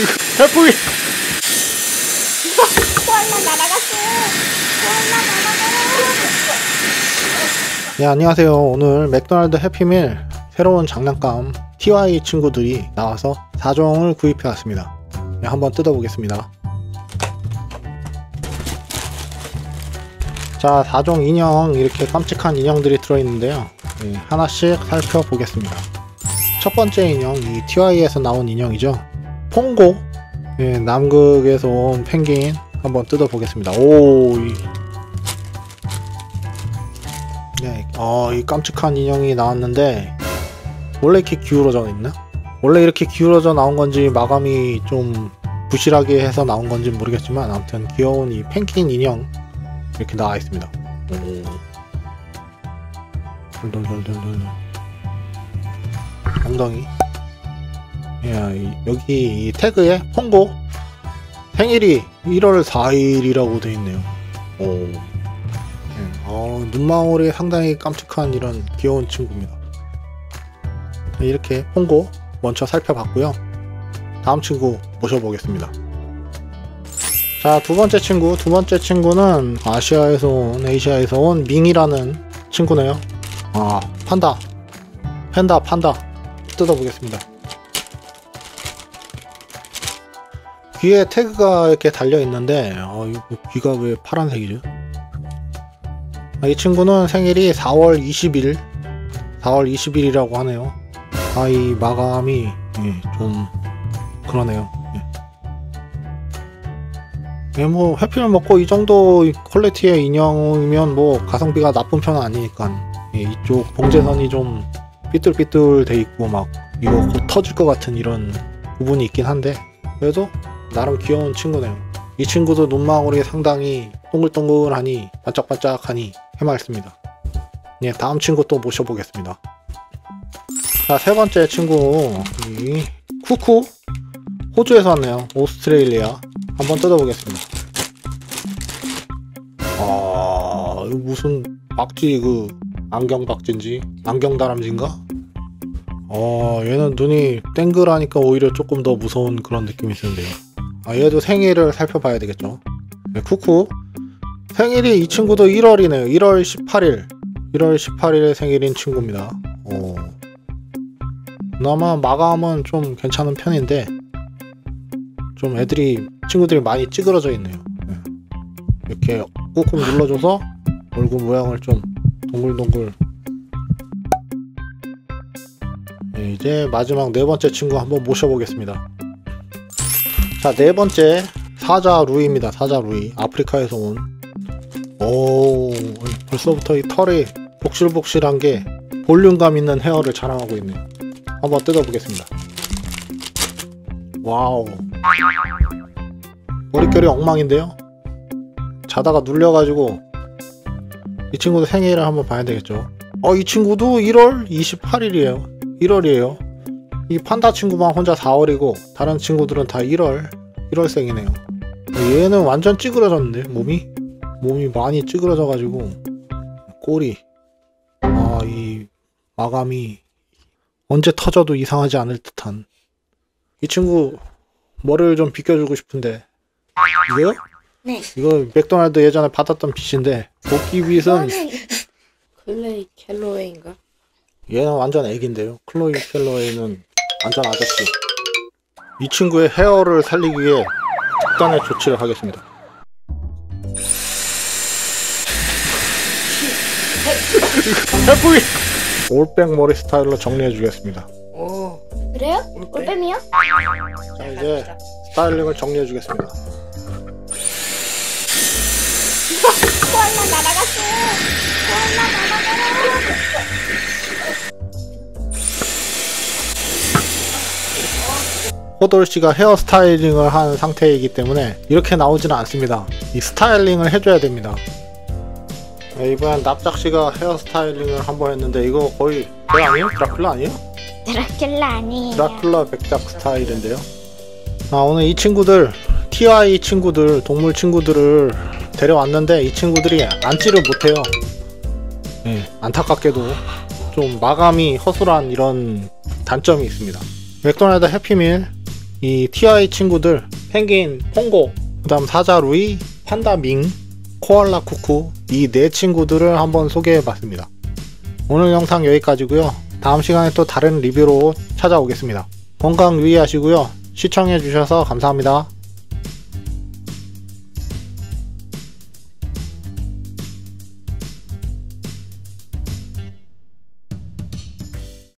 해프이 코알라 날아갔어. 코알라 날아가. 네 안녕하세요. 오늘 맥도날드 해피밀 새로운 장난감 TY 친구들이 나와서 4종을 구입해 왔습니다. 네, 한번 뜯어보겠습니다. 자 4종 인형 이렇게 깜찍한 인형들이 들어있는데요. 네, 하나씩 살펴보겠습니다. 첫 번째 인형 이 TY에서 나온 인형이죠 퐁고. 네, 남극에서 온 펭귄 한번 뜯어 보겠습니다. 오 이, 네, 어, 이 깜찍한 인형이 나왔는데 원래 이렇게 기울어져 있나? 원래 이렇게 기울어져 나온 건지 마감이 좀 부실하게 해서 나온 건지 모르겠지만 아무튼 귀여운 이 펭귄 인형 이렇게 나와 있습니다. 돌돌돌돌돌 엉덩이 여기 이 태그에 퐁고 생일이 1월 4일이라고 돼 있네요. 오. 네, 어, 눈망울이 상당히 깜찍한 이런 귀여운 친구입니다. 네, 이렇게 홍고 먼저 살펴봤고요. 다음 친구 모셔보겠습니다. 자, 두 번째 친구. 두 번째 친구는 아시아에서 온, 에이시아에서 온 밍이라는 친구네요. 아, 판다. 팬다, 판다. 뜯어보겠습니다. 귀에 태그가 이렇게 달려 있는데, 어, 이거 귀가 왜 파란색이죠? 아, 이 친구는 생일이 4월 20일 4월 20일이라고 하네요 아 이 마감이 예, 좀 그러네요 예. 예, 뭐 해피를 먹고 이 정도 퀄리티의 인형이면 뭐 가성비가 나쁜 편은 아니니까 예, 이쪽 봉제선이 좀 삐뚤삐뚤 돼 있고 막 이거 곧 터질 것 같은 이런 부분이 있긴 한데 그래도 나름 귀여운 친구네요 이 친구도 눈망울이 상당히 동글동글하니 반짝반짝하니 해맑습니다. 예, 다음 친구 또 모셔보겠습니다. 자, 세 번째 친구 이 쿠쿠 호주에서 왔네요. 오스트레일리아 한번 뜯어보겠습니다. 아, 이거 무슨 박쥐 그 안경 박쥐인지 안경 다람쥐인가? 어, 얘는 눈이 땡글하니까 오히려 조금 더 무서운 그런 느낌이 드는데요. 아, 얘도 생일을 살펴봐야 되겠죠. 네, 쿠쿠 생일이 이 친구도 1월이네요. 1월 18일. 1월 18일에 생일인 친구입니다. 어. 그나마 마감은 좀 괜찮은 편인데 좀 애들이 친구들이 많이 찌그러져 있네요. 네. 이렇게 꾹꾹 눌러줘서 얼굴 모양을 좀 동글동글. 네, 이제 마지막 네 번째 친구 한번 모셔보겠습니다. 자, 네 번째 사자 루이입니다. 사자 루이. 아프리카에서 온. 오, 벌써부터 이 털이 복실복실한 게 볼륨감 있는 헤어를 자랑하고 있네요. 한번 뜯어보겠습니다. 와우. 머릿결이 엉망인데요? 자다가 눌려가지고 이 친구도 생일을 한번 봐야 되겠죠. 어, 이 친구도 1월 28일이에요. 1월이에요. 이 판다 친구만 혼자 4월이고 다른 친구들은 다 1월 1월생이네요. 얘는 완전 찌그러졌는데 몸이 몸이 많이 찌그러져 가지고 꼬리 아 이 마감이 언제 터져도 이상하지 않을 듯한 이 친구 머리를 좀 비껴주고 싶은데 이거요? 네. 이거 맥도날드 예전에 받았던 빗인데 보기 빗은 클로이 켈러웨인가? 얘는 완전 애기인데요. 클로이 켈러웨이는 완전 아저씨. 이 친구의 헤어를 살리기 위해 특단의 조치를 하겠습니다. 해프이! 올백 머리 스타일로 정리해 주겠습니다. 오. 그래요? 올빼미요? 자 이제 스타일링을 정리해 주겠습니다. 코알라 날아갔어. 코알라 날아가라. 호돌 씨가 헤어 스타일링을 한 상태이기 때문에 이렇게 나오지는 않습니다. 이 스타일링을 해줘야 됩니다. 네, 이번엔 납작 씨가 헤어 스타일링을 한번 했는데 이거 거의 그 아니에요? 드라큘라 아니에요? 드라큘라 아니에요. 드라큘라 백작 스타일인데요. 아 오늘 이 친구들 TI 친구들 동물 친구들을 데려왔는데 이 친구들이 앉지를 못해요. 네, 안타깝게도 좀 마감이 허술한 이런 단점이 있습니다. 맥도날드 해피밀 이 티아이 친구들 펭귄 퐁고 그 다음 사자 루이 판다 밍 코알라 쿠쿠 이 네 친구들을 한번 소개해봤습니다. 오늘 영상 여기까지고요. 다음 시간에 또 다른 리뷰로 찾아오겠습니다. 건강 유의하시고요. 시청해주셔서 감사합니다.